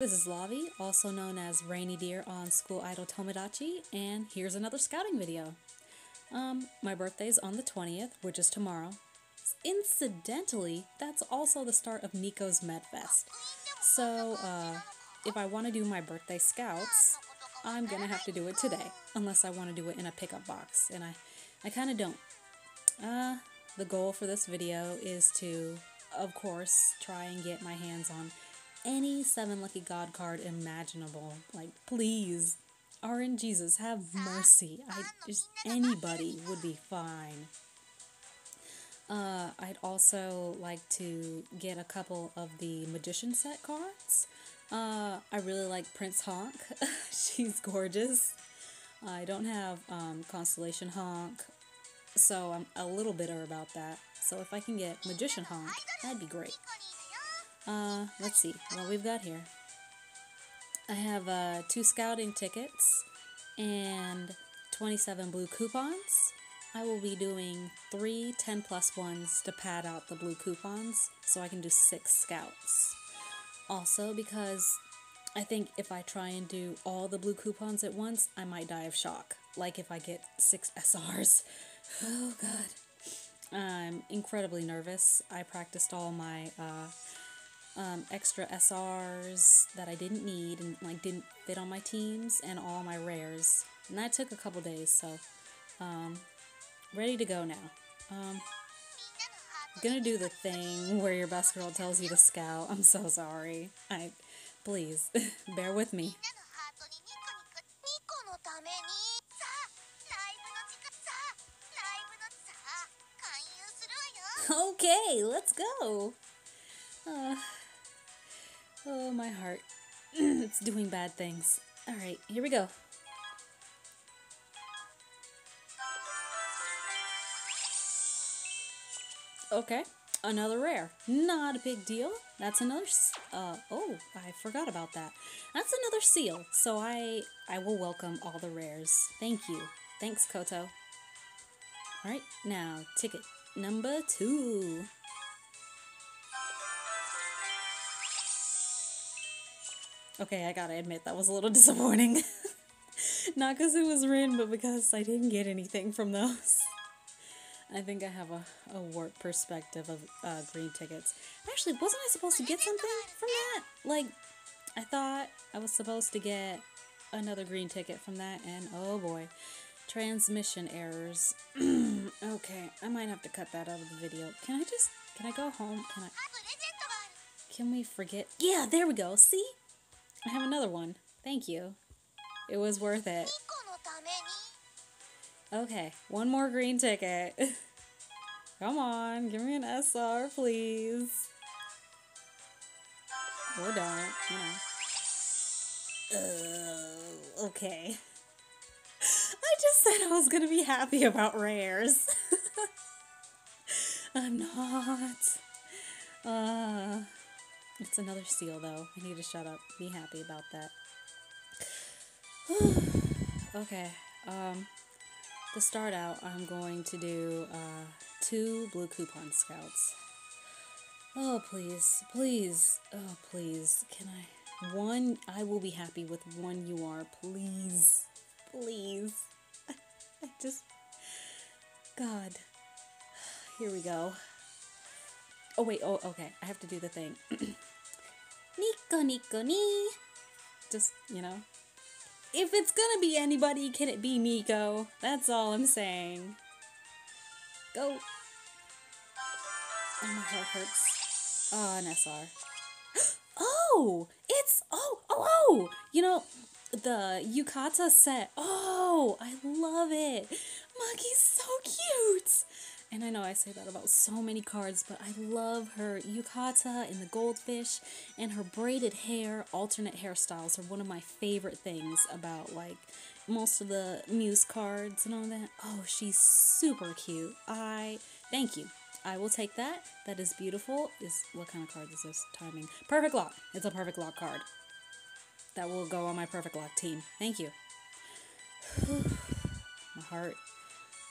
This is Lavi, also known as Rainy Deer on School Idol Tomodachi, and here's another scouting video. Um, my birthday's on the 20th, which is tomorrow. Incidentally, that's also the start of Nico's Medfest. So, uh, if I want to do my birthday scouts, I'm gonna have to do it today, unless I want to do it in a pickup box, and I, I kind of don't. Uh, the goal for this video is to, of course, try and get my hands on any seven lucky god card imaginable. Like, please, RNGesus, have mercy. I just anybody would be fine. Uh, I'd also like to get a couple of the magician set cards. Uh, I really like Prince Honk. She's gorgeous. I don't have um, Constellation Honk, so I'm a little bitter about that. So if I can get Magician Honk, that'd be great. Uh, let's see what we've got here. I have uh, two scouting tickets and 27 blue coupons. I will be doing three 10 plus ones to pad out the blue coupons so I can do six scouts. Also, because I think if I try and do all the blue coupons at once, I might die of shock. Like if I get six SRs. Oh god. I'm incredibly nervous. I practiced all my uh, um, extra SRs that I didn't need and like didn't fit on my teams and all my rares. And that took a couple days, so um, ready to go now. Um, gonna do the thing where your best girl tells you to scout. I'm so sorry. I please bear with me. Okay, let's go. Uh, Oh, my heart. it's doing bad things. Alright, here we go. Okay, another rare. Not a big deal. That's another, uh, oh, I forgot about that. That's another seal, so I, I will welcome all the rares. Thank you. Thanks, Koto. Alright, now, ticket number two. Okay, I gotta admit, that was a little disappointing. Not because it was written, but because I didn't get anything from those. I think I have a, a warped perspective of uh, green tickets. Actually, wasn't I supposed to get something from that? Like, I thought I was supposed to get another green ticket from that, and oh boy, transmission errors. okay, I might have to cut that out of the video. Can I just, can I go home? Can I, can we forget? Yeah, there we go. See? I have another one. Thank you. It was worth it. Okay, one more green ticket. Come on, give me an SR, please. Or don't, you know. Uh, okay. I just said I was gonna be happy about rares. I'm not. Uh... It's another seal, though. I need to shut up. Be happy about that. okay. Um, to start out, I'm going to do uh, two blue coupon scouts. Oh, please. Please. Oh, please. Can I? One, I will be happy with one UR. Please. Please. I, I just. God. Here we go. Oh, wait. Oh, okay. I have to do the thing. Nico, Nico, ni. Just, you know. If it's gonna be anybody, can it be Nico? That's all I'm saying. Go. Oh, my heart hurts. Oh, an SR. Oh! It's, oh, oh, oh! You know, the Yukata set. Oh, I love it. Maki's so cute. And I know I say that about so many cards, but I love her yukata and the goldfish and her braided hair, alternate hairstyles are one of my favorite things about like most of the Muse cards and all that. Oh, she's super cute. I thank you. I will take that. That is beautiful. Is what kind of card is this? Timing. Perfect lock. It's a perfect lock card. That will go on my perfect lock team. Thank you. my heart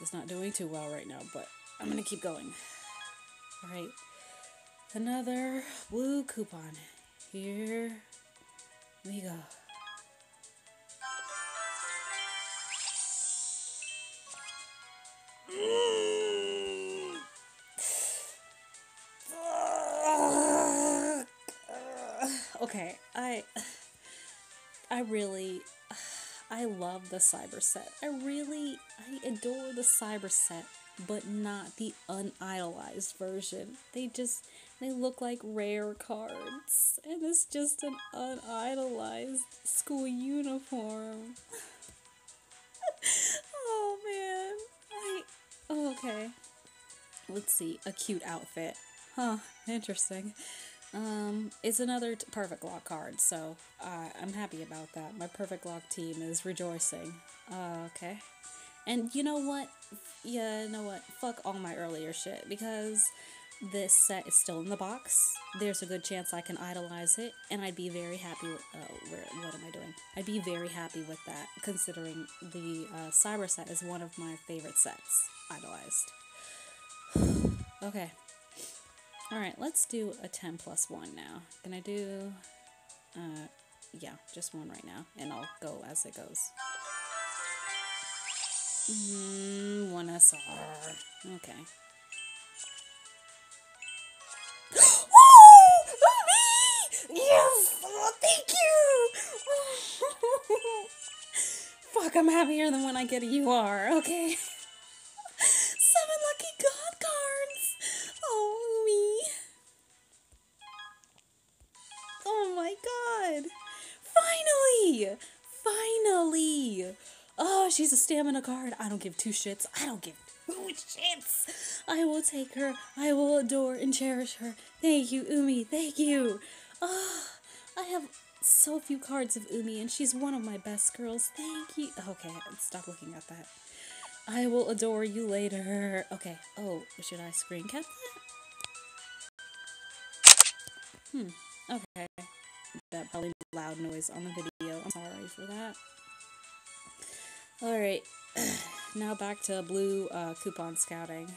is not doing too well right now, but I'm gonna keep going. Alright. Another blue coupon. Here Here we go. Okay, I I really I love the cyber set. I really I adore the cyber set, but not the unidolized version. They just they look like rare cards, and it's just an unidolized school uniform. oh man, I oh, okay. Let's see, a cute outfit. Huh, interesting. Um, it's another t- perfect lock card, so uh, I'm happy about that. My perfect lock team is rejoicing. Uh, okay. And you know what? Yeah, you know what? Fuck all my earlier shit because this set is still in the box. There's a good chance I can idolize it, and I'd be very happy with. Uh, where, what am I doing? I'd be very happy with that, considering the uh, cyber set is one of my favorite sets. Idolized. okay. Alright, let's do a 10 plus 1 now. Can I do. Uh, yeah, just one right now, and I'll go as it goes. Mm, one SR. Okay. oh, me! Yes! Oh, thank you! Fuck, I'm happier than when I get a UR. Okay. She's a stamina card. I don't give two shits. I don't give two shits. I will take her. I will adore and cherish her. Thank you, Umi. Thank you. Oh, I have so few cards of Umi, and she's one of my best girls. Thank you. Okay, stop looking at that. I will adore you later. Okay. Oh, should I screen cap that? Hmm. Okay. That probably made loud noise on the video. I'm sorry for that. Alright. now back to blue uh, coupon scouting.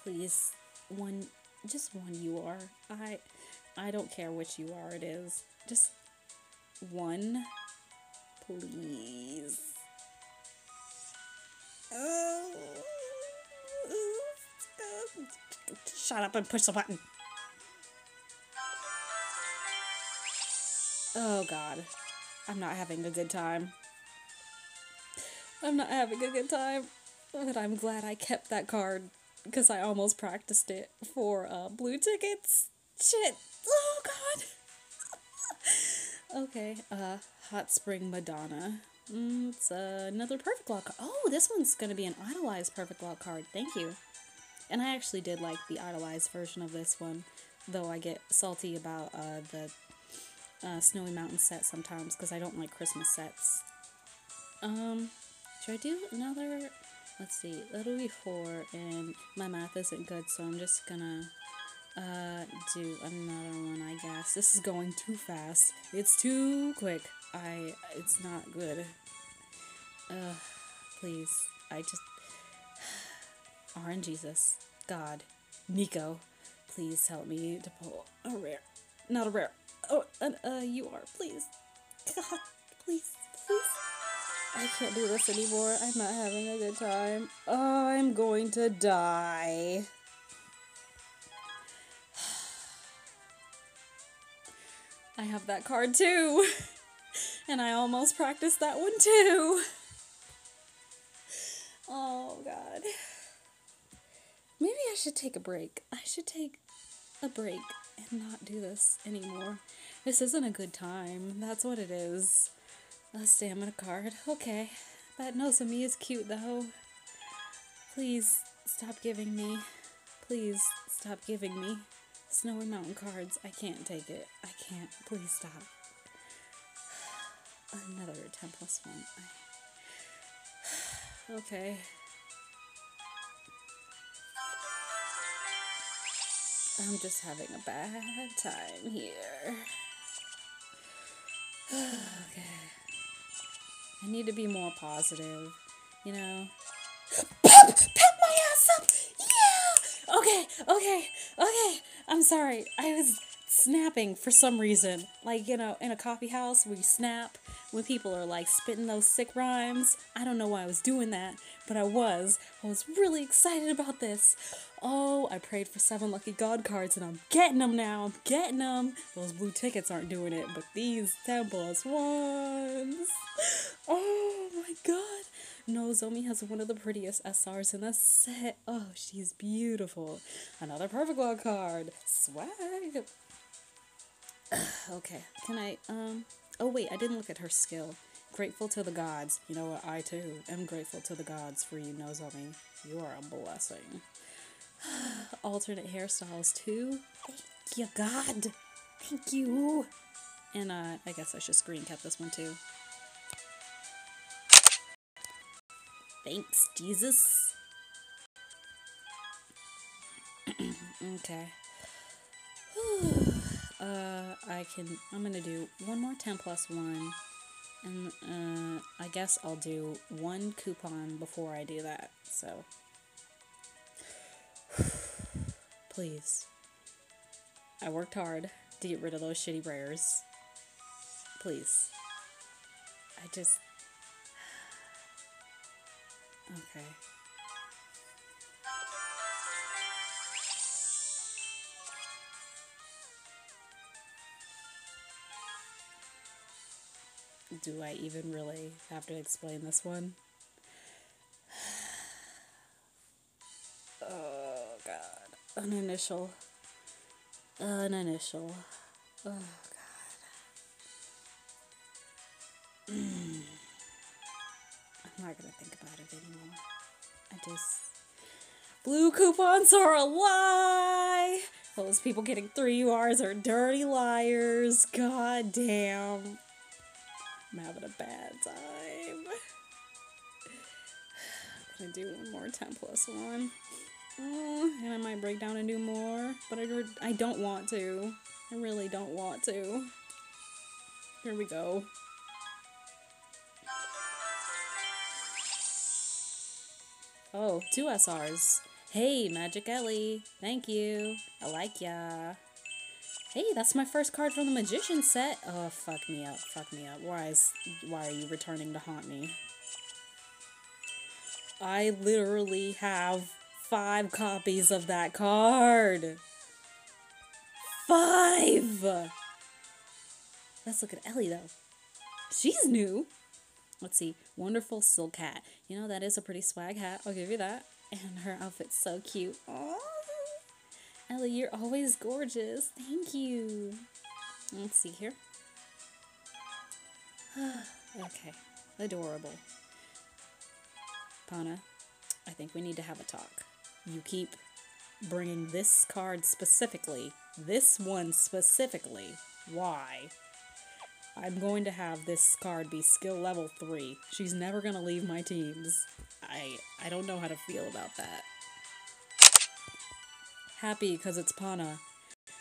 Please. One just one UR. I I don't care which UR it is. Just one. Please. Oh. Shut up and push the button. Oh god. I'm not having a good time. I'm not having a good time. But I'm glad I kept that card because I almost practiced it for uh, blue tickets. Shit. Oh god. okay, uh, Hot Spring Madonna. Mm, it's uh, another perfect lock. Oh, this one's gonna be an idolized perfect lock card. Thank you. And I actually did like the idolized version of this one, though I get salty about uh, the uh, Snowy Mountain set sometimes because I don't like Christmas sets. Um, should I do another? Let's see, that'll be four, and my math isn't good, so I'm just gonna uh, do another one, I guess. This is going too fast. It's too quick. I, it's not good. Uh, please, I just, RNGesus, God, Nico, please help me to pull a rare, not a rare, oh, an, uh, UR, please, God, please, please. I can't do this anymore. I'm not having a good time. Oh, I'm going to die. I have that card too. And I almost practiced that one too. Oh, God. Maybe I should take a break. I should take a break and not do this anymore. This isn't a good time. That's what it is. A stamina card. Okay. That me is cute though. Please stop giving me. Please stop giving me Snowy Mountain cards. I can't take it. I can't. Please stop. Another 10 plus 1. I... okay. I'm just having a bad time here. okay. I need to be more positive, you know? Pep! Pep my ass up! Yeah! Okay, okay, okay. I'm sorry. I was snapping for some reason. Like, you know, in a coffee house we snap when people are like spitting those sick rhymes. I don't know why I was doing that, but I was. I was really excited about this. Oh, I prayed for seven lucky God cards and I'm getting them now. I'm getting them. Those blue tickets aren't doing it, but these 10 plus ones. Oh my god. No, Nozomi has one of the prettiest SRs in the set. Oh, she's beautiful. Another perfect wild card. Swag. okay, can I, um, oh wait, I didn't look at her skill. Grateful to the gods. You know what? I too am grateful to the gods for you, Nozomi. You are a blessing. Alternate hairstyles too. Thank you, God. Thank you. And uh, I guess I should screen cap this one too. Thanks, Jesus. okay. uh, I can. I'm gonna do one more 10 plus one, and uh, I guess I'll do one coupon before I do that. So, please. I worked hard to get rid of those shitty prayers. Please. I just. Okay. Do I even really have to explain this one? Oh god. An initial. An initial. Oh god. Hmm. I'm not gonna think about it anymore. I just. Blue coupons are a lie! Those people getting three URs are dirty liars. God damn. I'm having a bad time. I'm gonna do one more 10 plus one. Oh, and I might break down and do more, but I, I don't want to. I really don't want to. Here we go. Oh, two SRs. Hey, Magic Eli. Thank you. I like ya. Hey, that's my first card from the Magician set. Oh, fuck me up. Fuck me up. Why is why are you returning to haunt me? I literally have five copies of that card. Five! Let's look at Eli, though. She's new. Let's see. Wonderful silk hat. You know, that is a pretty swag hat. I'll give you that. And her outfit's so cute. Aww. Eli, you're always gorgeous. Thank you. Let's see here. okay. Adorable. Pana, I think we need to have a talk. You keep bringing this card specifically, this one specifically. Why? I'm going to have this card be skill level 3. She's never going to leave my teams. I I don't know how to feel about that. Happy because it's Pana.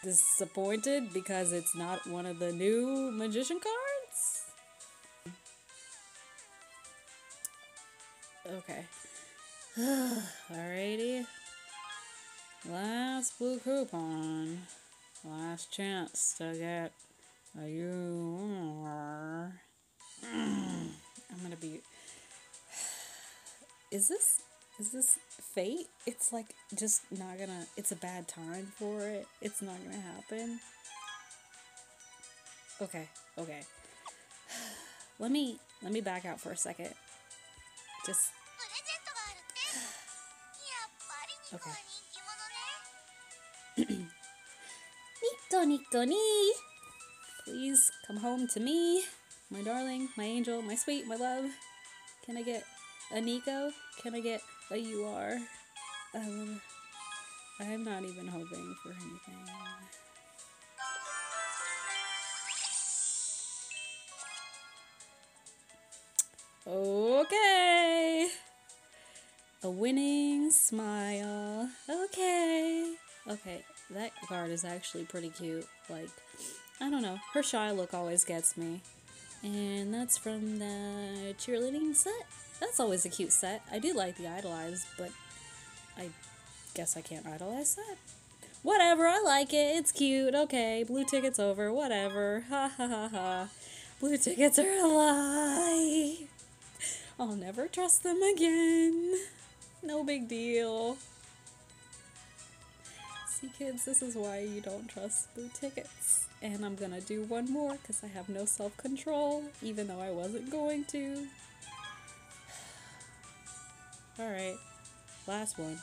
Disappointed because it's not one of the new magician cards? Okay. Alrighty. Last blue coupon. Last chance to get a you. I'm gonna be. Is this is this fate? It's like just not gonna. It's a bad time for it. It's not gonna happen. Okay, okay. Let me let me back out for a second. Just. Okay. Nico Nico ni. Please come home to me, my darling, my angel, my sweet, my love. Can I get a Nico? Can I get a UR? Um, I'm not even hoping for anything. Okay. A winning smile. Okay. Okay, that card is actually pretty cute. Like, I don't know. Her shy look always gets me. And that's from the cheerleading set. That's always a cute set. I do like the idolize, but I guess I can't idolize that. Whatever, I like it. It's cute. Okay, blue ticket's over. Whatever. Ha ha ha ha. Blue tickets are a lie. I'll never trust them again. No big deal. See, kids, this is why you don't trust blue tickets. And I'm gonna do one more because I have no self control, even though I wasn't going to. Alright, last one.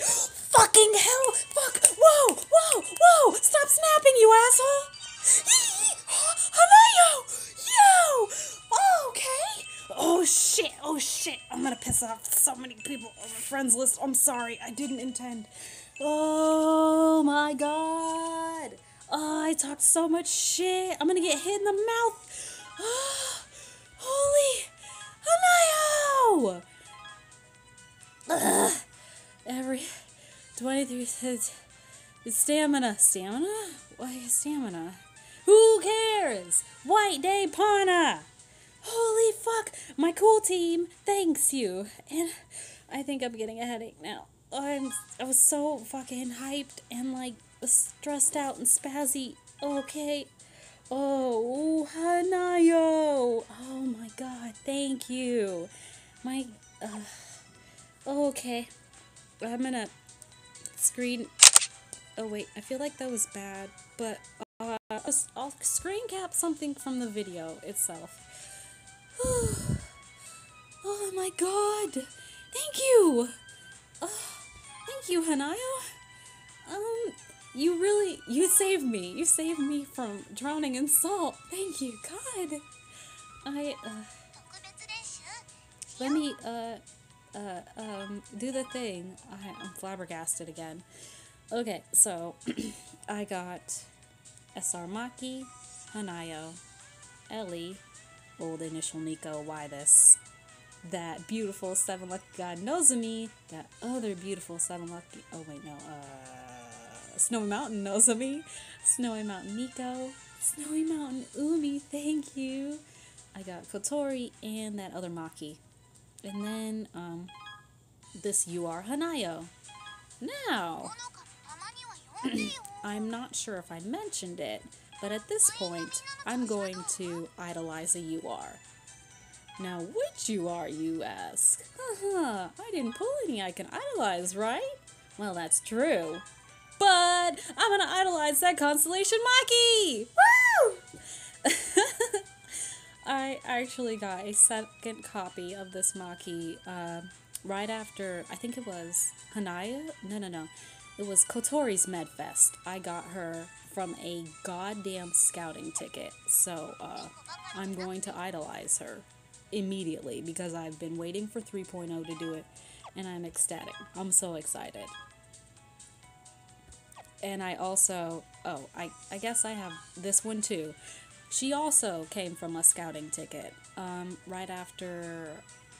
Fucking hell! Fuck! Whoa! Whoa! Whoa! Stop snapping, you asshole! Hanayo! Yo! Oh, okay. Oh shit! Oh shit! I'm gonna piss off so many people on my friends list. I'm sorry. I didn't intend. Oh my god! Oh, I talked so much shit. I'm gonna get hit in the mouth. Oh, holy Hanayo! Ugh. Every 23 says stamina. Stamina? Why stamina? Who cares? White Day Pana! Holy fuck! My cool team thanks you. And I think I'm getting a headache now. I'm I was so fucking hyped and like stressed out and spazzy. Okay. Oh, Hanayo! Oh my god, thank you. My uh, okay. I'm gonna screen. Oh wait, I feel like that was bad, but uh, I'll, screen cap something from the video itself. oh my god! Thank you. Uh, thank you, Hanayo. Um, you really you saved me. You saved me from drowning in salt. Thank you, God. I uh. Let me uh uh, um, do the thing. I, I'm flabbergasted again. Okay, so I got SR Maki, Hanayo, Eli, old initial Nico, why this? That beautiful Seven Lucky God Nozomi, that other beautiful Seven Lucky, oh wait, no, uh, Snowy Mountain Nozomi, Snowy Mountain Nico, Snowy Mountain Umi, thank you. I got Kotori and that other Maki. And then, um, this are Hanayo. Now, I'm not sure if I mentioned it, but at this point, I'm going to idolize a UR. Now, which UR, you ask? Haha, I didn't pull any I can idolize, right? Well, that's true. But I'm gonna idolize that Constellation Maki! Woo! I actually got a second copy of this Maki uh, right after, I think it was Hanaya? No, no, no. It was Kotori's Medfest. I got her from a goddamn scouting ticket. So uh, I'm going to idolize her immediately because I've been waiting for 3.0 to do it and I'm ecstatic. I'm so excited. And I also, oh, I, I guess I have this one too. She also came from a scouting ticket um, right after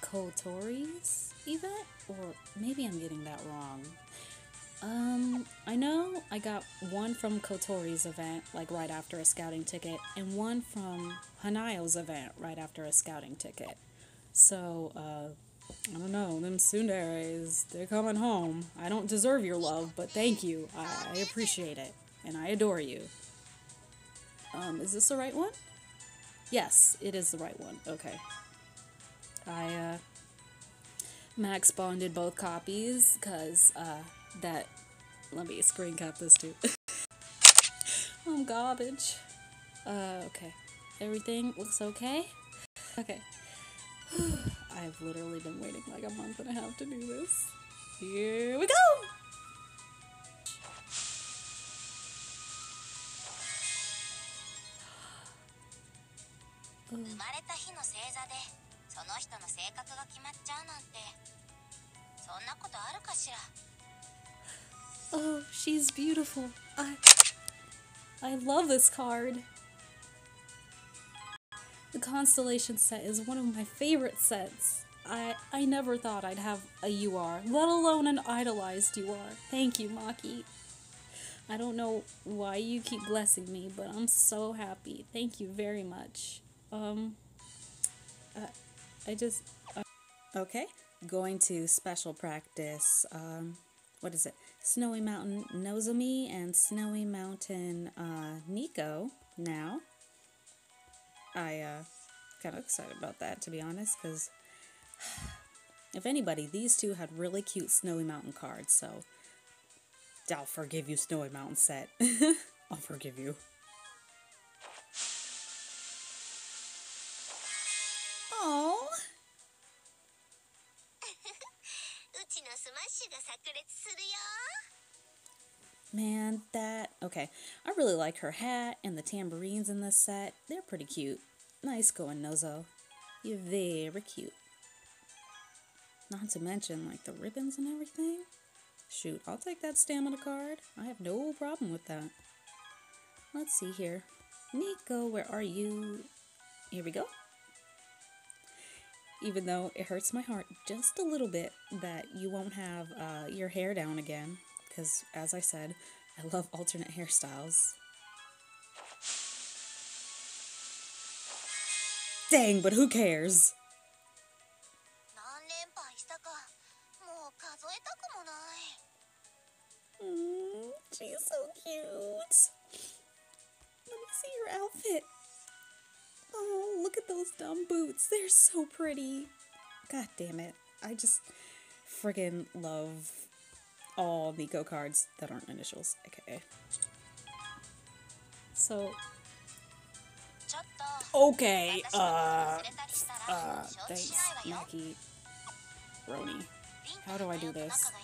Kotori's event, or maybe I'm getting that wrong. Um, I know I got one from Kotori's event, like right after a scouting ticket, and one from Hanayo's event right after a scouting ticket. So, uh, I don't know, them tsunderes, they're coming home. I don't deserve your love, but thank you. I, I appreciate it, and I adore you. Um, is this the right one? Yes, it is the right one. Okay. I, uh, max bonded both copies, because, uh, that, let me screen cap this too. I'm garbage. Uh, okay. Everything looks okay? Okay. I've literally been waiting like a month and a half to do this. Here we go! 生まれた日の星座でその人の性格が決まっちゃうなんてそんなことあるかしら Oh, she's beautiful. I I love this card. The Constellation set is one of my favorite sets. I I never thought I'd have a UR, let alone an idolized UR. Thank you, Maki. I don't know why you keep blessing me, but I'm so happy. Thank you very much. Um, I, I just, uh, Okay, going to special practice. Um, what is it? Snowy Mountain Nozomi and Snowy Mountain uh, Nico now. I uh, kind of excited about that to be honest, because if anybody, these two had really cute Snowy Mountain cards. So I'll forgive you, Snowy Mountain set. I'll forgive you. That. Okay. I really like her hat and the tambourines in this set. They're pretty cute. Nice going, Nozo. You're very cute. Not to mention, like, the ribbons and everything. Shoot, I'll take that stamina card. I have no problem with that. Let's see here. Nico, where are you? Here we go. Even though it hurts my heart just a little bit that you won't have uh, your hair down again. Because, as I said, I love alternate hairstyles. Dang, but who cares? Mm, she's so cute. Let me see your outfit. Oh, look at those dumb boots. They're so pretty. God damn it. I just friggin' love all Miko cards that aren't initials, okay. So... Okay, uh... Uh, thanks, Maki. Roni. How do I do this?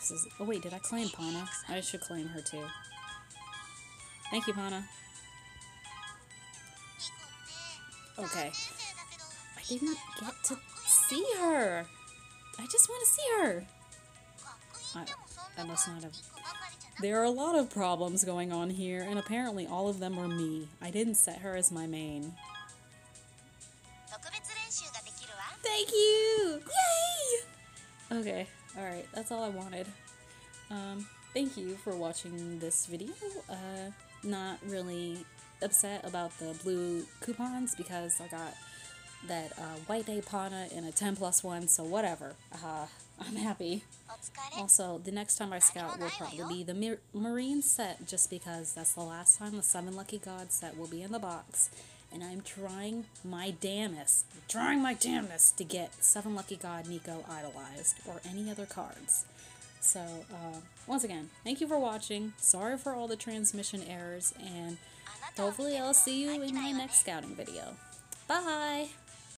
This is... Oh wait, did I claim Pana? I should claim her too. Thank you, Pana. Okay. I did not get to see her! I just want to see her! I, that must not have. There are a lot of problems going on here, and apparently all of them were me. I didn't set her as my main. Thank you! Yay! Okay, alright, that's all I wanted. Um, thank you for watching this video. Uh, not really upset about the blue coupons because I got that uh, White Day in a 10 plus 1, so whatever. Uh, I'm happy. Also, the next time I scout will probably be the Marine set just because that's the last time the Seven Lucky God set will be in the box. And I'm trying my damnest, trying my damnest to get Seven Lucky God Nico Idolized or any other cards. So, uh, once again, thank you for watching. Sorry for all the transmission errors, and hopefully I'll see you in my next scouting video. Bye!